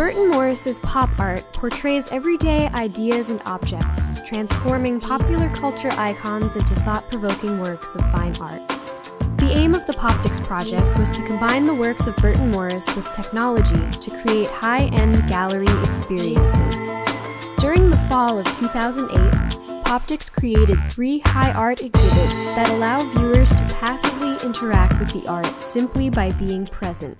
Burton Morris's pop art portrays everyday ideas and objects, transforming popular culture icons into thought provoking works of fine art. The aim of the Poptics project was to combine the works of Burton Morris with technology to create high end gallery experiences. During the fall of 2008, Poptics created three high art exhibits that allow viewers to passively interact with the art simply by being present.